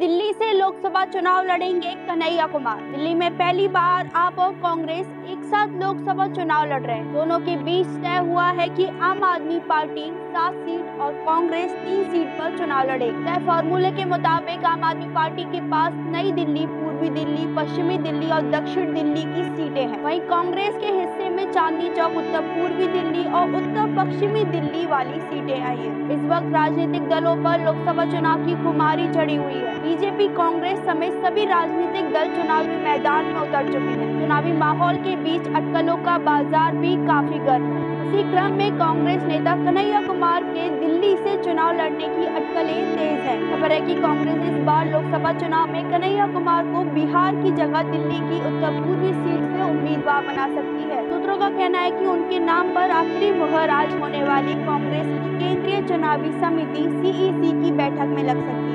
दिल्ली से लोकसभा चुनाव लड़ेंगे कन्हैया कुमार। दिल्ली में पहली बार आप और कांग्रेस एक साथ लोकसभा चुनाव लड़ रहे हैं। दोनों के बीच तय हुआ है कि आम आदमी पार्टी सात सीट और कांग्रेस तीन सीट पर चुनाव लड़ेगी। तय फॉर्मूले के मुताबिक आम आदमी पार्टी के पास नई दिल्ली, पूर्वी दिल्ली, पश्चिमी दिल्ली और दक्षिण दिल्ली की सीटें हैं। वहीं कांग्रेस के हिस्से में चांदनी चौक, उत्तर पूर्वी दिल्ली और उत्तर पश्चिमी दिल्ली वाली सीटें आई है। इस वक्त राजनीतिक दलों पर लोकसभा चुनाव की खुमारी चढ़ी हुई है। बीजेपी, कांग्रेस समेत सभी राजनीतिक दल चुनावी मैदान में उतर चुके हैं। चुनावी माहौल के बीच अटकलों का बाज़ार भी काफ़ी गर्म है। इसी क्रम में कांग्रेस नेता कन्हैया कुमार के दिल्ली से चुनाव लड़ने की अटकलें तेज है। खबर है कि कांग्रेस इस बार लोकसभा चुनाव में कन्हैया कुमार को बिहार की जगह दिल्ली की उत्तर पूर्वी सीट से उम्मीदवार बना सकती है। सूत्रों का कहना है कि उनके नाम पर आखिरी मुहर आज होने वाली कांग्रेस की केंद्रीय चुनावी समिति, सीईसी की बैठक में लग सकती है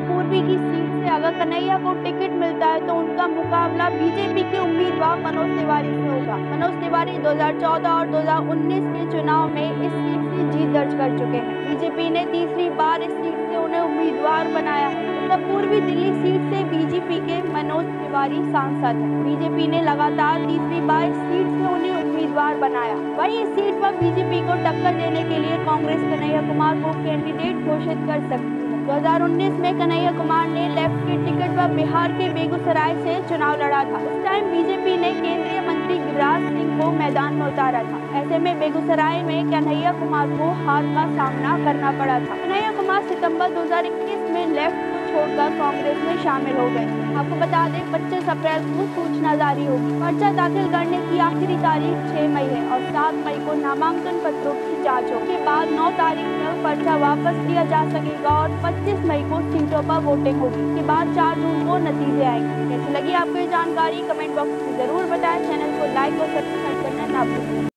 पूर्वी की सीट से अगर कन्हैया को टिकट मिलता है तो उनका मुकाबला बीजेपी के उम्मीदवार मनोज तिवारी से होगा। मनोज तिवारी 2014 और 2019 के चुनाव में इस सीट से जीत दर्ज कर चुके हैं। बीजेपी ने तीसरी बार इस सीट से उन्हें उम्मीदवार बनाया उत्तर पूर्वी दिल्ली सीट से बीजेपी के मनोज तिवारी सांसद हैं। बीजेपी ने लगातार तीसरी बार इस सीट से उन्हें उम्मीदवार बनाया। वहीं इस सीट पर बीजेपी को टक्कर देने के लिए कांग्रेस कन्हैया कुमार को कैंडिडेट घोषित कर सकती 2019 में कन्हैया कुमार ने लेफ़्ट के टिकट पर बिहार के बेगूसराय से चुनाव लड़ा था। उस टाइम बीजेपी ने केंद्रीय मंत्री गिरिराज सिंह को मैदान में उतारा था। ऐसे में बेगूसराय में कन्हैया कुमार को हार का सामना करना पड़ा था। कन्हैया कुमार सितंबर 2021 में लेफ़्ट छोड़कर कांग्रेस में शामिल हो गए। आपको बता दें 25 अप्रैल को सूचना जारी होगी। पर्चा दाखिल करने की आखिरी तारीख 6 मई है और सात मई को नामांकन पत्रों की जाँच होगी। के बाद नौ तारीख तक पर्चा वापस लिया जा सकेगा और 25 मई को सीटों पर वोटिंग होगी। के बाद 4 जून को नतीजे आएँगे। कैसी लगी आपको ये जानकारी? कमेंट बॉक्स में ज़रूर बताएँ। चैनल को लाइक और सब्सक्राइब करना ना भूलें।